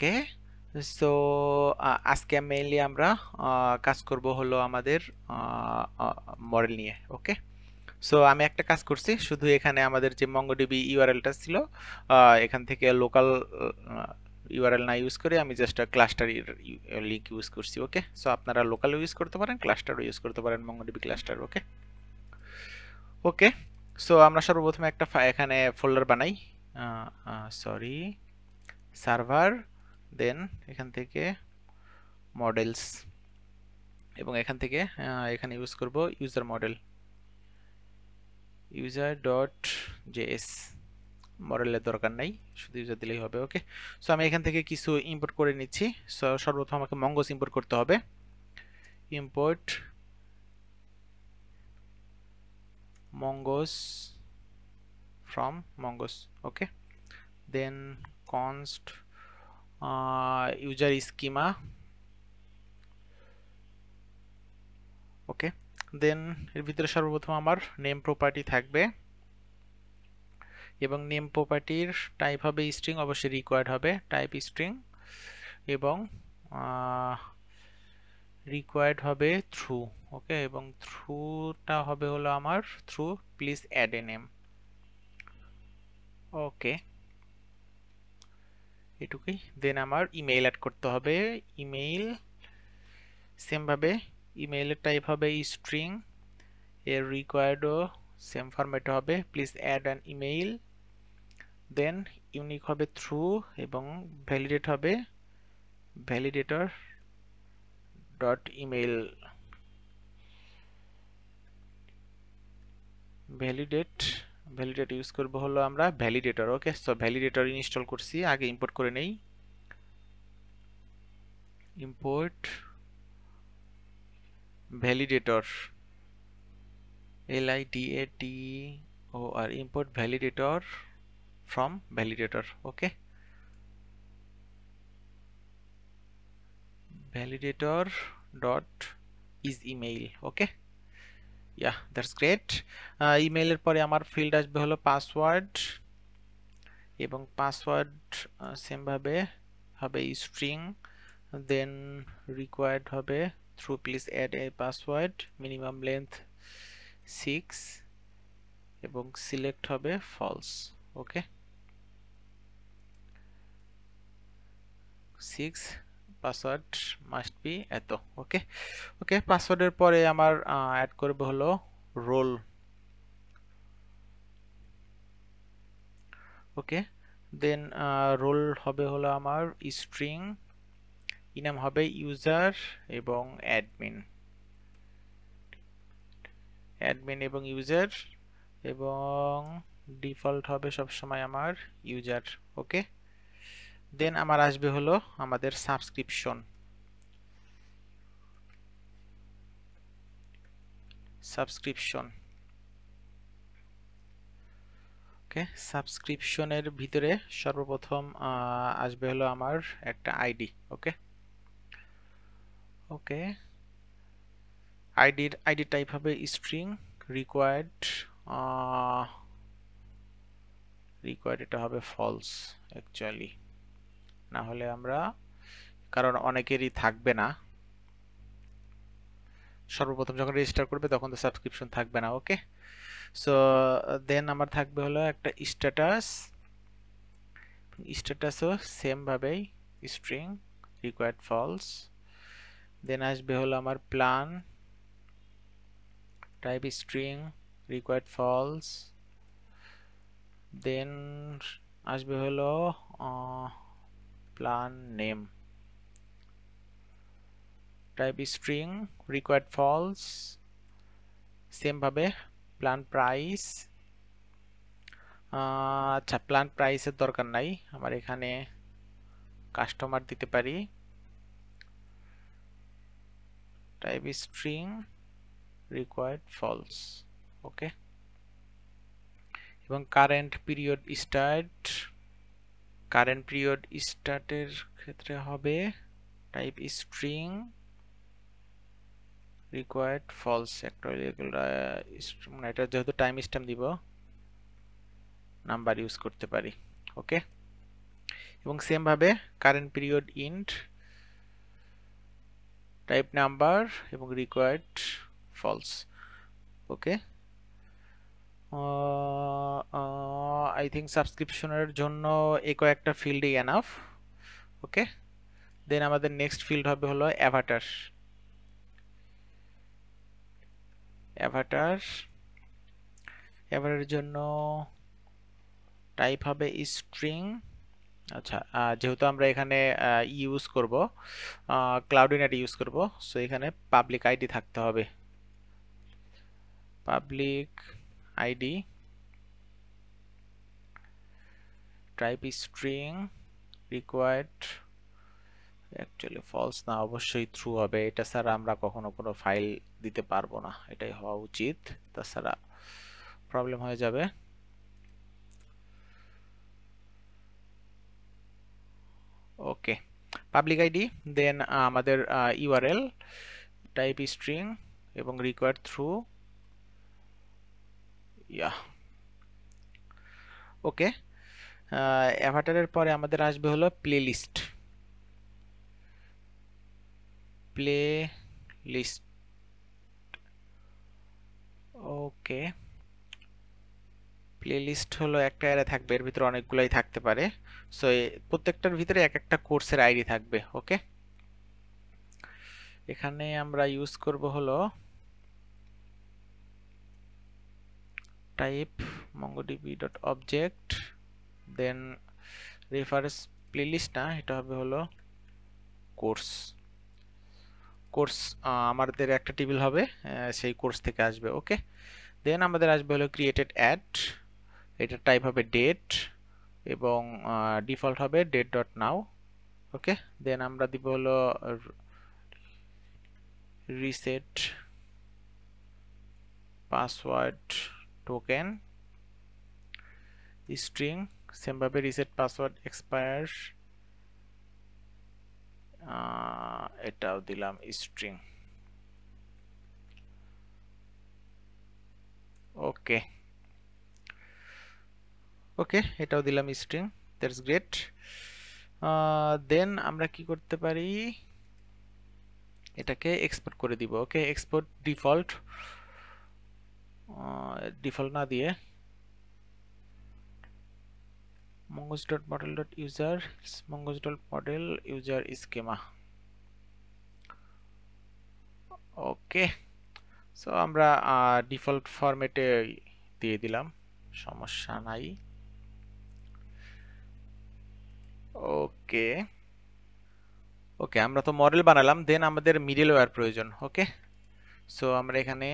ওকে? So আজকে mainly আমরা কাজ করব হলো আমাদের মডেল নিয়ে, ওকে? সো, আমি একটা কাজ করছি, শুধু এখানে আমাদের যে মঙ্গোডিবি ইউআরএলটা ছিল এখান থেকে লোকাল ইউআরএল না ইউজ করে আমি জাস্ট ক্লাস্টার লিঙ্ক ইউজ করছি, ওকে? সো, আপনারা লোকাল ইউজ করতে পারেন ক্লাস্টারও ইউজ করতে পারেন MongoDB cluster okay? Okay? So, আমরা সর্বপ্রথমে একটা এখানে ফোল্ডার বানাই সরি সার্ভার দেন এখান থেকে মডেলস এবং এখান থেকে এখানে ইউজ করব user model user dot JS মডেলের দরকার নাই শুধু ইউজার দিলেই হবে ওকে সো আমি এখান থেকে কিছু ইম্পোর্ট করে নিচ্ছি সো সর্বপ্রথম আমাকে মঙ্গোস ইম্পোর্ট করতে হবে import mongoose mongoose okay? Then const uh, user schema. Okay then এর ভিতরে সর্বপ্রথম আমার নেম প্রপার্টি থাকবে। এবং নেম প্রপার্টির টাইপ হবে স্ট্রিং অবশ্যই রিকোয়ার্ড হবে। টাইপ স্ট্রিং এবং রিকোয়ার্ড হবে থ্রু ওকে এবং থ্রুটা হবে হলো আমার true please add a name okay এটুকুই। দেন আমার ইমেইল অ্যাড করতে হবে। ইমেইল সেমভাবে ইমেইলের টাইপ হবে স্ট্রিং এর রিকোয়ার্ডও সেম ফরম্যাটে হবে। Please add an email then unique হবে থ্রু এবং ভ্যালিডেট হবে। Validator dot email validate validate use করব হলো আমরা validator okay so validator install করছি, আগে ইম্পোর্ট করে নেই। Import validator L I D A T O R import validator from validator okay validator dot is email okay yeah that's great ইমেইলের পরে আমার field আসবে হলো পাসওয়ার্ড এবং পাসওয়ার্ড সেমভাবে হবে স্ট্রিং দেন রিকোয়ার্ড হবে true please add a password minimum length six এবং select হবে false okay six password must be এত ওকে ওকে পাসওয়ার্ডের পরে আমার অ্যাড করবে হলো রোল ওকে দেন রোল হবে হলো আমার স্ট্রিং ইনাম হবে ইউজার এবং অ্যাডমিন অ্যাডমিন এবং ইউজার এবং ডিফল্ট হবে সবসময় আমার ইউজার ওকে দেন আমার আসবে হলো আমাদের সাবস্ক্রিপশন সাবস্ক্রিপশন ওকে সাবস্ক্রিপশনের ভিতরে সর্বপ্রথম আসবে হলো আমার একটা আইডি ওকে ওকে আইডির, আইডি টাইপ হবে স্ট্রিং রিকোয়ার্ড রিকোয়ার্ড এটা হবে ফলস অ্যাকচুয়ালি না হলে আমরা, কারণ অনেকেরই থাকবে না। সর্বপ্রথম যখন রেজিস্টার করবে, তখন তো সাবস্ক্রিপশন থাকবে না ওকে সো দেন আমার থাকবে হলো একটা স্ট্যাটাস স্ট্যাটাসও সেম ভাবেই স্ট্রিং রিকোয়ার্ড ফলস দেন আসবে হলো আমার plan type string required false then আসবে হলো plan name. Type string, required false. Same ভাবে প্ল্যান প্রাইস আচ্ছা প্ল্যান প্রাইসের দরকার নাই। আমার এখানে কাস্টমার দিতে পারি। Type string required false okay এবং current period start current period স্টার্টের ক্ষেত্রে হবে টাইপ স্ট্রিং রিকোয়ার্ড ফলস একটা মানে এটা যেহেতু টাইম স্ট্যাম্প দিব নাম্বার ইউজ করতে পারি ওকে এবং সেম ভাবে current period int type number এবং required false okay I think সাবস্ক্রিপশনের জন্য এ কয়েকটা ফিল্ডই এনাফ ওকে দেন আমাদের নেক্সট ফিল্ড হবে হলো অ্যাভাটার অ্যাভাটার অ্যাভাটারের জন্য টাইপ হবে স্ট্রিং আচ্ছা যেহেতু আমরা এখানে ইউজ করব ক্লাউডিনেট ইউজ করব সো এখানে পাবলিক আইডি থাকতে হবে। Public ID type string required actually false না, অবশ্যই ট্রু হবে। এটা ছাড়া আমরা কখনো কোনো ফাইল দিতে পারব না। এটাই হওয়া উচিত। তাছাড়া প্রবলেম হয়ে যাবে। ওকে পাবলিক আইডি দেন আমাদের ইউআরএল টাইপ স্ট্রিং এবং রিকোয়ার্ড থ্রু ইয়া ওকে অ্যাভাটারের পরে আমাদের আসবে হলো playlist play list okay playlist হলো একটা অ্যারে থাকবে, এর ভিতরে অনেকগুলাই থাকতে পারে। সো প্রত্যেকটার ভিতরে এক একটা কোর্সের আইডি থাকবে ওকে এখানে আমরা ইউজ করব হলো টাইপ mongodb.object দেন রেফারেন্স প্লেলিস্ট না, এটা হবে হলো কোর্স কোর্স আমাদের একটা টেবিল হবে সেই কোর্স থেকে আসবে ওকে দেন আমাদের আসবে হলো ক্রিয়েটেড অ্যাড এটা টাইপ হবে ডেট এবং ডিফল্ট হবে date dot now okay then আমরা দিব হলো রিসেট পাসওয়ার্ড টোকেন স্ট্রিং সেমভাবে রিসেট পাসওয়ার্ড এক্সপায়ার এটাও দিলাম স্ট্রিং ওকে ওকে এটাও দিলাম স্ট্রিং দ্যাটস গ্রেট দেন আমরা কি করতে পারি? এটাকে এক্সপোর্ট করে দিব ওকে এক্সপোর্ট ডিফল্ট ডিফল্ট না দিয়ে mongoose.model.user model user schema okay so আমরা ডিফল্ট ফরম্যাটে দিয়ে দিলাম, সমস্যা নাই। ওকে ওকে আমরা তো মডেল বানালাম দেন আমাদের মিডল ওয়্যার প্রয়োজন ওকে সো আমরা এখানে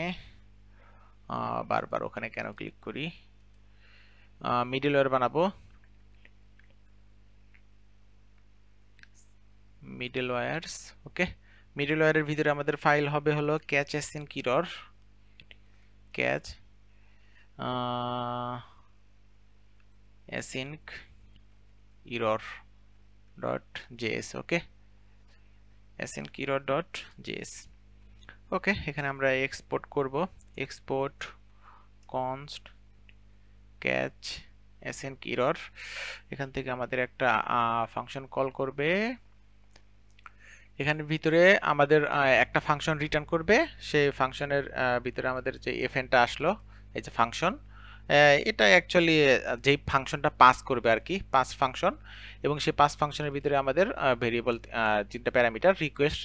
বারবার ওখানে কেন ক্লিক করি? মিডল ওয়্যার বানাবো। মিডল ওয়্যারস ওকে মিডল ওয়্যারের ভিতরে আমাদের ফাইল হবে হলো catch async error catch error dot JS okay async error dot JS okay এখানে আমরা এক্সপোর্ট করব। Export const catch async error. এখান থেকে আমাদের একটা ফাংশন কল করবে। এখানে ভিতরে আমাদের একটা ফাংশন রিটার্ন করবে। সেই ফাংশনের ভিতরে আমাদের যে এফএনটা আসলো, এই যে ফাংশন এটা অ্যাকচুয়ালি যেই ফাংশনটা পাস করবে আর কি পাস ফাংশন এবং সেই পাস ফাংশনের ভিতরে আমাদের ভেরিয়েবল তিনটা প্যারামিটার রিকোয়েস্ট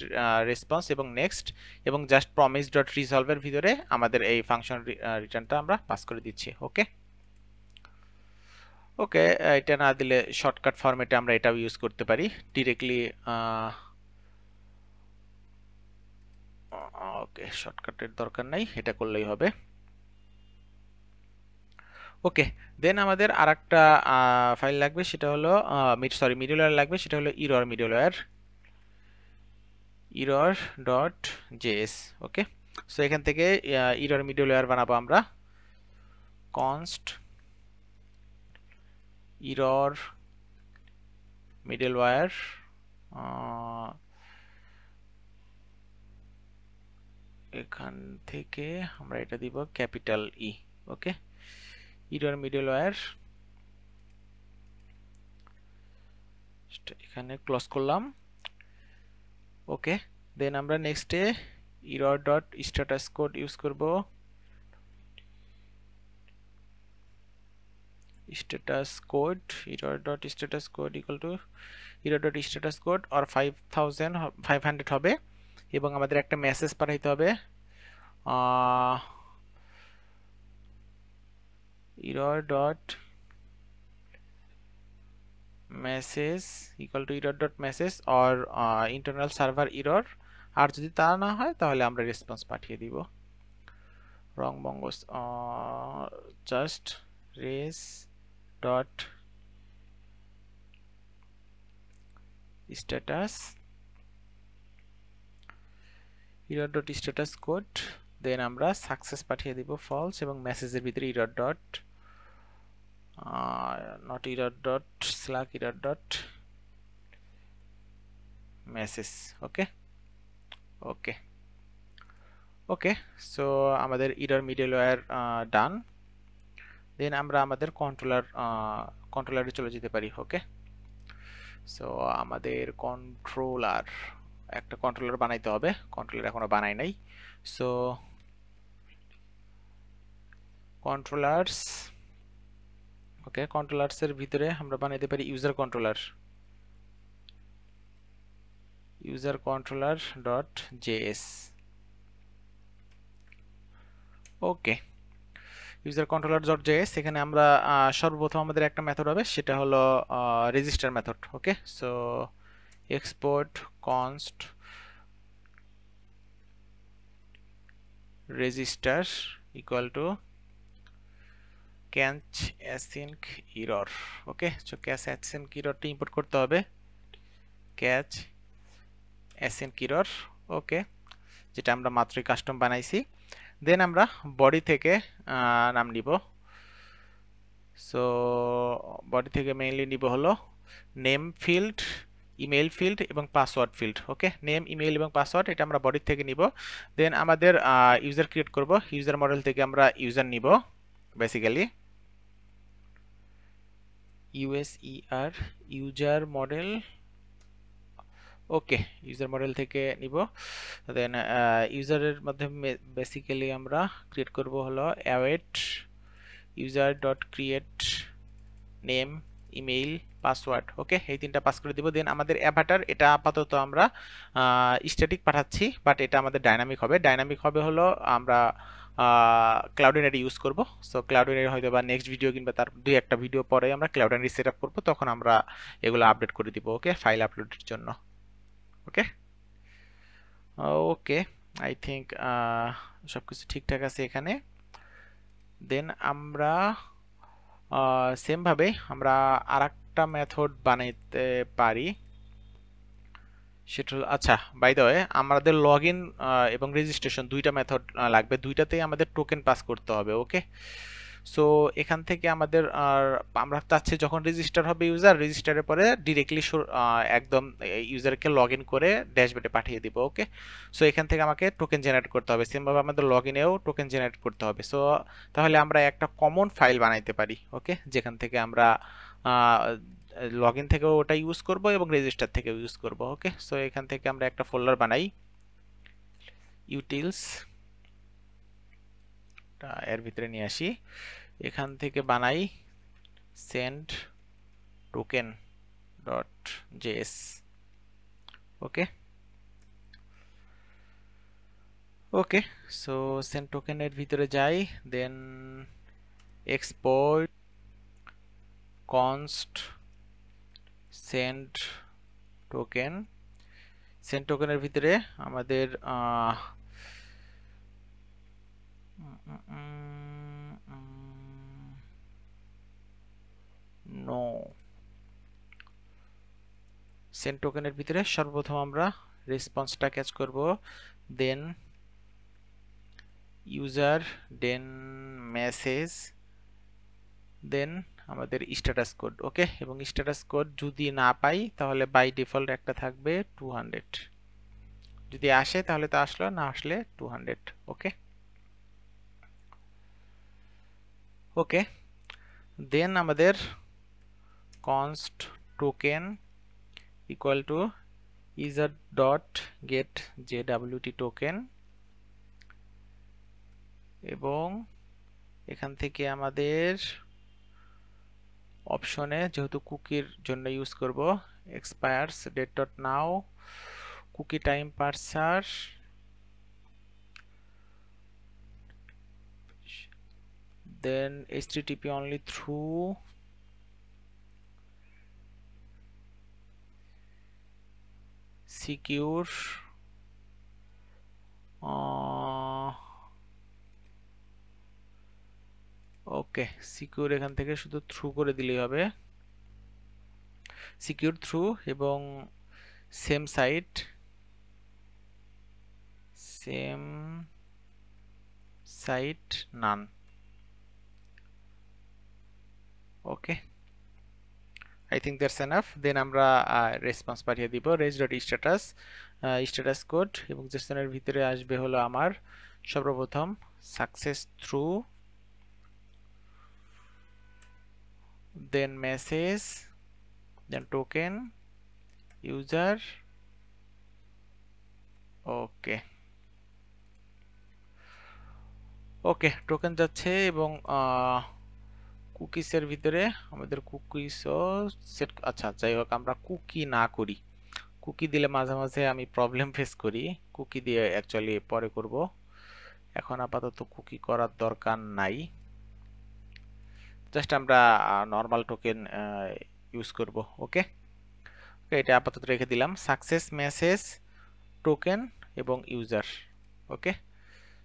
রেসপন্স এবং নেক্সট এবং জাস্ট প্রমিস ডট রিজলভের ভিতরে আমাদের এই ফাংশন রিটার্নটা আমরা পাস করে দিচ্ছি ওকে ওকে এটা না দিলে শর্টকাট ফরম্যাটে আমরা এটাও ইউজ করতে পারি ডিরেক্টলি ওকে শর্টকাটের দরকার নাই, এটা করলেই হবে। ওকে দেন আমাদের আর একটা ফাইল লাগবে, সেটা হলো সরি মিডলওয়্যার লাগবে, সেটা হলো error middleware error dot JS okay so এখান থেকে ইরর মিডলওয়্যার বানাবো আমরা। কনস্ট ইরর মিডলওয়্যার এখান থেকে আমরা এটা দিব capital E okay error middleware এখানে ক্লোজ করলাম। ওকে দেন আমরা নেক্সটে error dot status code use করব। Status code error dot status code equal to error dot status code or 5500 হবে। এবং আমাদের একটা মেসেজ পাঠাইতে হবে। Error dot message equal to error dot message or uh, internal server error আর যদি তা না হয় তাহলে আমরা রেসপন্স পাঠিয়ে দিব রং বঙ্গস just res dot status error dot status code then আমরা সাকসেস পাঠিয়ে দিব ফলস এবং মেসেজের ভিতরে error dot not error dot, slack error dot message okay okay okay so আমাদের ইরর মিডলওয়্যার ডান দেন আমরা আমাদের কন্ট্রোলার কন্ট্রোলারে চলে যেতে পারি ওকে সো আমাদের কন্ট্রোলার একটা কন্ট্রোলার বানাইতে হবে কন্ট্রোলার এখনও বানাই নাই. সো কন্ট্রোলার্স ওকে কন্ট্রোলার্সের ভিতরে আমরা বানাইতে পারি user controller user controller dot JS okay user controller dot JS এখানে আমরা সর্বপ্রথম আমাদের একটা মেথড হবে, সেটা হলো register method okay so export const register equal to catch async error okay so catch async ইররটি import করতে হবে। ক্যাচ অ্যাসিনক ইরর ওকে যেটা আমরা মাত্রই কাস্টম বানাইছি। দেন আমরা বডি থেকে নাম নিব। সো বডি থেকে মেইনলি নিব হলো নেম ফিল্ড ইমেল ফিল্ড এবং password field okay name email এবং পাসওয়ার্ড এটা আমরা বডি থেকে নিব। দেন আমাদের ইউজার ক্রিয়েট করব। ইউজার মডেল থেকে আমরা ইউজার নিব basically U S E R user model okay user model থেকে নিব। দেন ইউজারের মাধ্যমে বেসিক্যালি আমরা ক্রিয়েট করব হলো await user dot create name email password okay এই তিনটা পাস করে দিব। দেন আমাদের অ্যাভাটার এটা আপাতত আমরা স্ট্যাটিক পাঠাচ্ছি বাট এটা আমাদের ডাইনামিক হবে। ডাইনামিক হবে হলো আমরা ক্লাউডিনারি ইউজ করব। সো ক্লাউডিনারি হয়তো বা নেক্সট ভিডিও কিংবা তার দুই একটা ভিডিও পরে আমরা ক্লাউডিনারি সেট আপ করব, তখন আমরা এগুলো আপডেট করে দিব ওকে ফাইল আপলোডের জন্য ওকে ওকে আই থিঙ্ক সব কিছু ঠিকঠাক আছে এখানে। দেন আমরা সেমভাবে আমরা আর একটা মেথড বানাইতে পারি। সেটা আচ্ছা বাই দ্য ওয়ে আমাদের লগ ইন এবং রেজিস্ট্রেশন দুইটা মেথড লাগবে। দুইটাতেই আমাদের টোকেন পাস করতে হবে ওকে সো এখান থেকে আমাদের, আর আমরা চাচ্ছি যখন রেজিস্টার হবে ইউজার রেজিস্টারের পরে ডিরেক্টলি একদম ইউজারকে লগ ইন করে ড্যাশবোর্ডে পাঠিয়ে দিব ওকে সো এখান থেকে আমাকে টোকেন জেনারেট করতে হবে। সেমভাবে আমাদের লগ ইনেও টোকেন জেনারেট করতে হবে। সো তাহলে আমরা একটা কমন ফাইল বানাইতে পারি ওকে যেখান থেকে আমরা লগ ইন থেকেও ওটা ইউজ করব এবং রেজিস্টার থেকেও ইউজ করব ওকে সো এখান থেকে আমরা একটা ফোল্ডার বানাই ইউটিলস এর ভিতরে নিয়ে আসি। এখান থেকে বানাই send token dot JS okay okay so send টোকেনের ভিতরে যাই then export const send token send টোকেনের ভিতরে আমাদের নো সেন্ড টোকেনের ভিতরে সর্বপ্রথম আমরা রেসপন্সটা ক্যাচ করব, দেন ইউজার, দেন মেসেজ, দেন আমাদের স্ট্যাটাস কোড ওকে এবং স্ট্যাটাস কোড যদি না পাই, তাহলে বাই ডিফল্ট একটা থাকবে টু যদি আসে, তাহলে তো আসলো, না আসলে টু ওকে ওকে দেন আমাদের const token equal to user dot get JWT token এবং এখান থেকে আমাদের অপশনে যেহেতু কুকির জন্য ইউজ করব expires date dot now cookie time parser then then http only through, secure okay secure এখান থেকে শুধু থ্রু করে দিলেই হবে। সিকিউর থ্রু এবং same site same site none okay I think that's enough then আমরা রেসপন্স পাঠিয়ে দিব res dot status status code এবং জেসনের ভিতরে আসবে হলো আমার। সর্বপ্রথম success true then message then token user okay okay token যাচ্ছে এবং কুকিসের ভিতরে আমাদের কুকিসও সেট আচ্ছা যাই হোক, আমরা কুকি না করি। কুকি দিলে মাঝে মাঝে আমি প্রবলেম ফেস করি। কুকি দিয়ে অ্যাকচুয়ালি পরে করব। এখন আপাতত কুকি করার দরকার নাই। জাস্ট আমরা নর্মাল টোকেন ইউজ করব ওকে ওকে এটা আপাতত রেখে দিলাম। সাকসেস মেসেজ টোকেন এবং ইউজার ওকে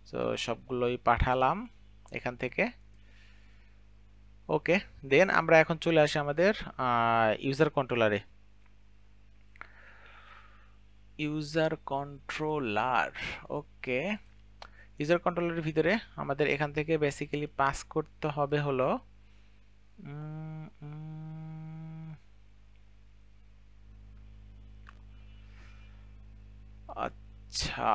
তো সবগুলোই পাঠালাম এখান থেকে। ওকে দেন আমরা এখন চলে আসি আমাদের ইউজার কন্ট্রোলারে ইউজার কন্ট্রোলার ওকে ইউজার কন্ট্রোলারের ভিতরে আমাদের এখান থেকে বেসিক্যালি পাস করতে হবে হলো আচ্ছা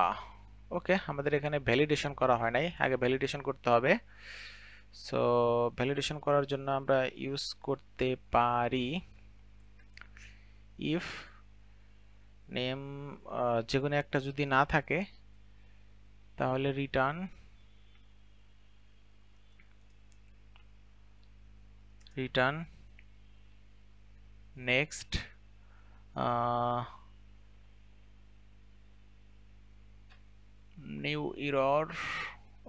ওকে, আমাদের এখানে ভ্যালিডেশন করা হয় নাই। আগে ভ্যালিডেশন করতে হবে। সো ভ্যালিডেশন করার জন্য আমরা ইউজ করতে পারি ইফ নেম যে কোনো একটা যদি না থাকে, তাহলে return return, next new error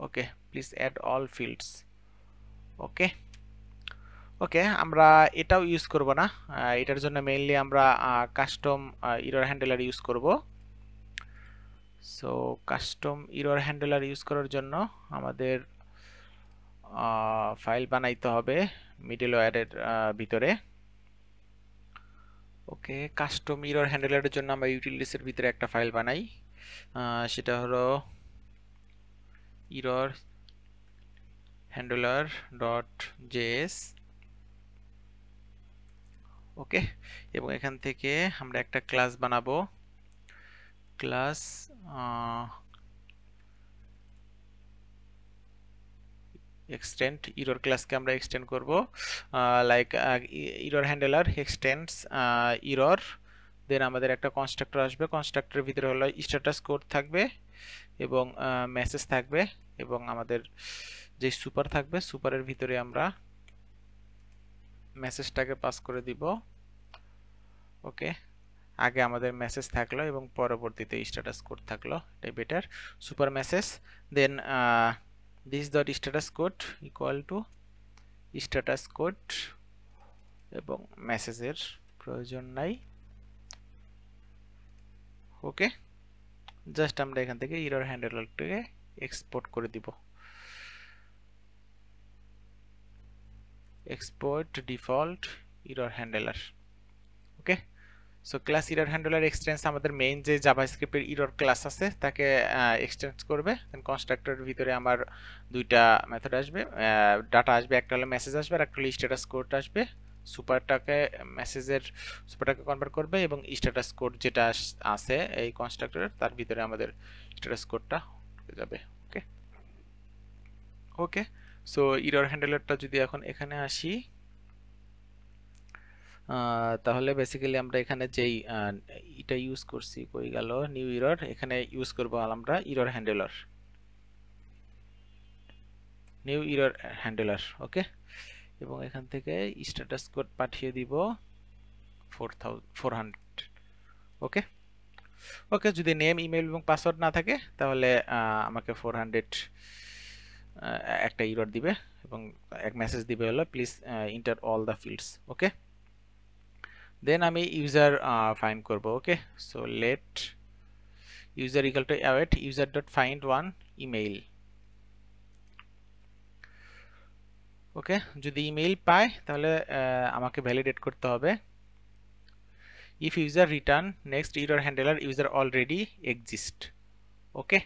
okay please add all fields okay okay, আমরা এটাও ইউজ করব না এটার জন্য মেইনলি আমরা কাস্টম ইরর হ্যান্ডেলার ইউজ করব। So custom error handler use করার জন্য আমাদের ফাইল বানাইতে হবে মিডল ওয়ারের ভিতরে। ওকে কাস্টম ইরর হ্যান্ডেলারের জন্য আমরা ইউটিলিটিসের ভিতরে একটা ফাইল বানাই। সেটা হলো error handler dot JS okay, এবং এখান থেকে আমরা একটা ক্লাস বানাবো। ক্লাস এক্সটেন্ড ইরোর ক্লাসকে আমরা এক্সটেন্ড করব। Like error handler extends error then আমাদের একটা কনস্ট্রাক্টর আসবে। কনস্ট্রাক্টরের ভিতরে হলো স্ট্যাটাস কোড থাকবে এবং মেসেজ থাকবে এবং আমাদের যে সুপার থাকবে সুপারের ভিতরে আমরা মেসেজটাকে পাস করে দিব। ওকে আগে আমাদের মেসেজ থাকল এবং পরবর্তীতে স্ট্যাটাস কোড থাকল। এটাই better super message then this dot status code equal to status code এবং মেসেজের প্রয়োজন নাই। ওকে জাস্ট আমরা এখান থেকে ইরর হ্যান্ডেলটাকে এক্সপোর্ট করে দিব। Export default error handler okay so class error handler extends আমাদের মেইন যে জাভাস্ক্রিপ্টের এরর ক্লাস আছে, তাকে এক্সটেন্স করবে। দেন কনস্ট্রাক্টরের ভিতরে আমার দুইটা মেথড আসবে। ডাটা আসবে, একটা হলো মেসেজ আসবে আর একটা হলো স্ট্যাটাস কোড আসবে। সুপারটাকে মেসেজের সুপারটাকে কনভার্ট করবে এবং স্ট্যাটাস কোড যেটা আছে এই কনস্ট্রাক্টরের তার ভিতরে আমাদের স্ট্যাটাস কোডটা যাবে। ওকে ওকে সো ইরর হ্যান্ডেলারটা যদি এখন এখানে আসি তাহলে বেসিক্যালি আমরা এখানে যেই এটা ইউজ করছি, কই গেল? নিউ ইরর এখানে ইউজ করব আমরা error handler new error handler okay এবং এখান থেকে স্ট্যাটাস কোড পাঠিয়ে দিব ফোর ওকে ওকে যদি নেম ইমেল এবং পাসওয়ার্ড না থাকে, তাহলে আমাকে ফোর একটা ইরর দিবে এবং এক মেসেজ দিবে হলো please enter all the fields okay then আমি ইউজার ফাইন্ড করব okay so let user equal to await user dot find one email okay যদি ইমেইল পায়, তাহলে আমাকে ভ্যালিডেট করতে হবে। If user return, next error handler user already exist. Okay?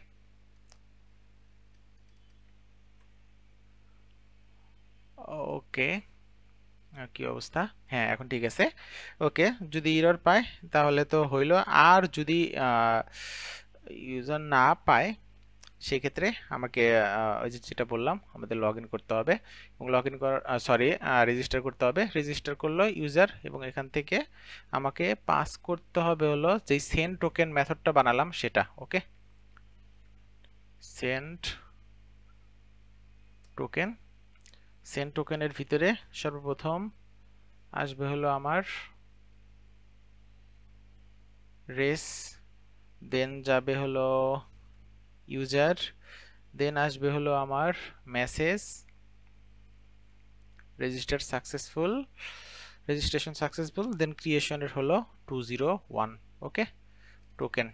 ওকে কি অবস্থা? হ্যাঁ এখন ঠিক আছে। ওকে, যদি ইরর পায়, তাহলে তো হইল। আর যদি ইউজার না পায়, সেক্ষেত্রে আমাকে ওই যে যেটা বললাম, আমাদের লগ করতে হবে। এবং লগ ইন করার সরি রেজিস্টার করতে হবে। রেজিস্টার করল ইউজার এবং এখান থেকে আমাকে পাস করতে হবে হলো যেই সেন্ড টোকেন মেথডটা বানালাম সেটা, ওকে? সেন্ড টোকেন সেন্ড টোকেনের ভিতরে সর্বপ্রথম আসবে হলো আমার রেস, দেন যাবে হলো ইউজার, দেন আসবে হলো আমার message, register successful, registration successful, then ক্রিয়েশনের হলো two zero one, okay? Token.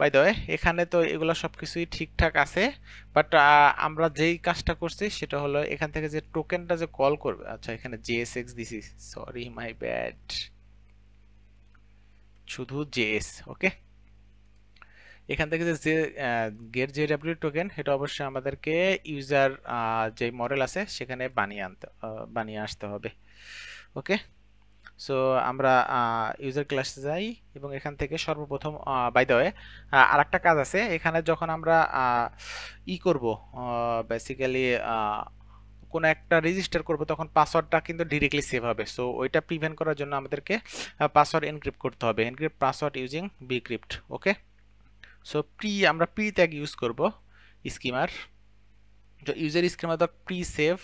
By the এখানে তো এগুলো সব কিছুই ঠিকঠাক আছে বাট আমরা যেই কাজটা করছি সেটা হলো এখান থেকে যে টোকেনটা যে কল করবে আচ্ছা এখানে জেএসএক্স দিছি সরি মাই ব্যাড শুধু জেএস ওকে এখান থেকে যে গেট জে ডাব্লিউ টোকেন এটা অবশ্যই আমাদেরকে ইউজার যে মডেল আছে, সেখানে বানিয়ে আনতে বানিয়ে আসতে হবে ওকে সো আমরা ইউজার ক্লাসে যাই এবং এখান থেকে সর্বপ্রথম বাই দ্য ওয়ে আর একটা কাজ আছে। এখানে যখন আমরা ই করব বেসিক্যালি কোনো একটা রেজিস্টার করব, তখন পাসওয়ার্ডটা কিন্তু ডিরেক্টলি সেভ হবে। সো ওইটা প্রিভেন্ট করার জন্য আমাদেরকে পাসওয়ার্ড এনক্রিপ্ট করতে হবে। Encrypt password using bcrypt okay so pre আমরা প্রি ট্যাগ ইউজ করব স্কিমার user schema dot pre save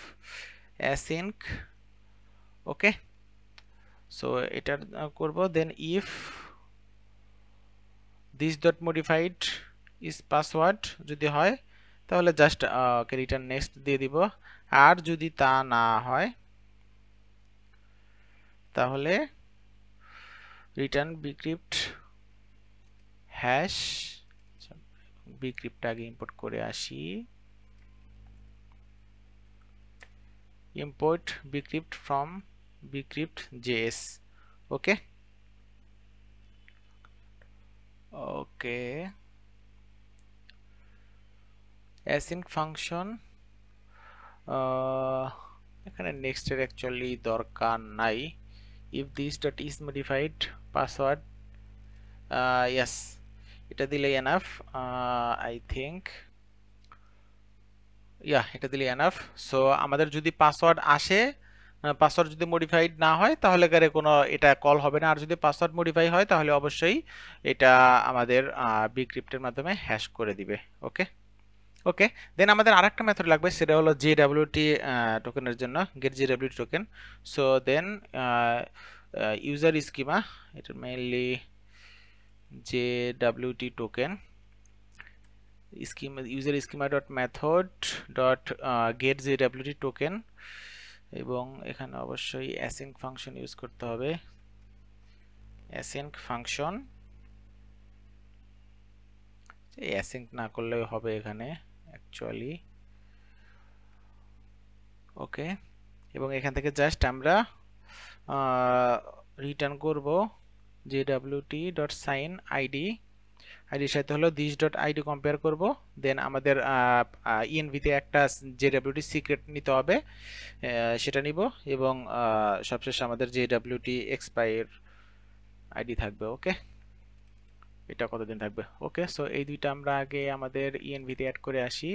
async okay so এটা করব। Then if this dot modified is password যদি হয়, তাহলে জাস্ট ওকে রিটার্ন নেক্সট দিয়ে দিব। আর যদি তা না হয়, তাহলে রিটার্ন বিক্রিপ্ট হ্যাশ বিক্রিপ্ট আগে ইম্পোর্ট করে আসি। Import bcrypt from bcrypt js okay okay async function এখানে নেক্সট এর অ্যাকচুয়ালি দরকার নাই if this dot is modified password uh, yes এটা দিলেই এনাফ আই থিঙ্ক ইয়া এটা দিলেই এনাফ সো আমাদের যদি পাসওয়ার্ড আসে পাসওয়ার্ড যদি মডিফাইড না হয়, তাহলে কারে কোনো এটা কল হবে না। আর যদি পাসওয়ার্ড মডিফাই হয়, তাহলে অবশ্যই এটা আমাদের বিক্রিপ্টের মাধ্যমে হ্যাশ করে দিবে। ওকে ওকে দেন আমাদের আরেকটা মেথড লাগবে, সেটা হলো জে ডাব্লিউটি টোকেনের জন্য get J W T token so then user schema এটা mainly J W T token schema user schema dot method dot get get jwt token এবং এখানে অবশ্যই async ফাংশন ইউজ করতে হবে। async ফাংশন async না করলেও হবে এখানে অ্যাকচুয়ালি ওকে, এবং এখান থেকে জাস্ট আমরা রিটার্ন করব jwt.sign id আইডির সাথে হলো দিস ডট আইডি কম্পেয়ার করব দেন আমাদের ইএনভিতে একটা জেডাব্লিউটি সিক্রেট নিতে হবে। সেটা নিব এবং সবশেষে আমাদের জেডাব্লিউটি এক্সপায়ার আইডি থাকবে, ওকে? এটা কতদিন থাকবে? ওকে সো এই দুইটা আমরা আগে আমাদের ইএনভিতে অ্যাড করে আসি।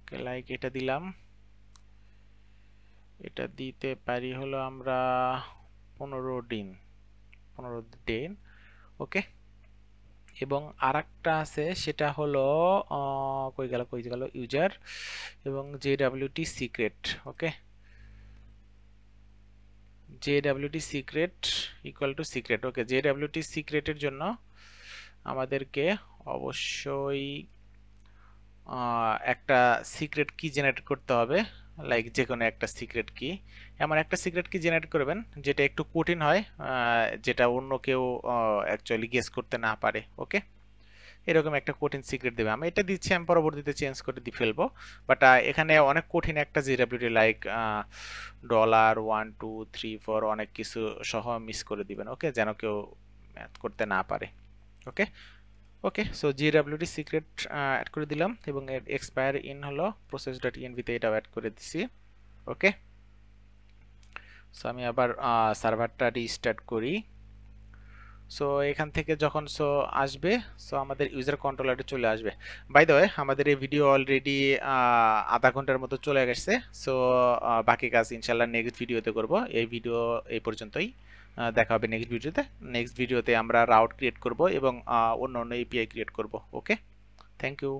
ওকে লাইক এটা দিলাম। এটা দিতে পারি হলো আমরা পনেরো দিন পনেরো দিন, ওকে? এবং আরেকটা আছে, সেটা হলো কই গেল কই গেল ইউজার এবং J W T secret okay J W T secret equal to secret okay J W T সিক্রেটের জন্য আমাদেরকে অবশ্যই একটা সিক্রেট কি জেনারেট করতে হবে? লাইক যে কোনো একটা সিক্রেট কি এমন একটা সিক্রেট কি জেনারেট করবেন, যেটা একটু কঠিন হয় যেটা অন্য কেউ অ্যাকচুয়ালি গেস করতে না পারে ওকে এরকম একটা কঠিন সিক্রেট দেবে। আমি এটা দিচ্ছি, আমি পরবর্তীতে চেঞ্জ করে দিয়ে ফেলব। বাট এখানে অনেক কঠিন একটা J W T like dollar one two three four অনেক কিছু সহ মিস করে দিবেন ওকে যেন কেউ ম্যাথ করতে না পারে okay okay so J W T secret add করে দিলাম এবং এর এক্সপায়ার ইন হলো প্রসেস ডট ইএনভিতে এটাও অ্যাড করে দিছি ওকে সো আমি আবার সার্ভারটা রিস্টার্ট করি সো এখান থেকে যখন সো আসবে সো আমাদের ইউজার কন্ট্রোলারে চলে আসবে বাই দ্য ওয়ে আমাদের এই ভিডিও অলরেডি আধা ঘণ্টার মতো চলে গেছে সো বাকি কাজ ইনশাল্লাহ নেক্সট ভিডিওতে করব এই ভিডিও এই পর্যন্তই দেখা হবে নেক্সট ভিডিওতে নেক্সট ভিডিওতে আমরা রাউট ক্রিয়েট করব এবং অন্য অন্য এপিআই ক্রিয়েট করব ওকে থ্যাংক ইউ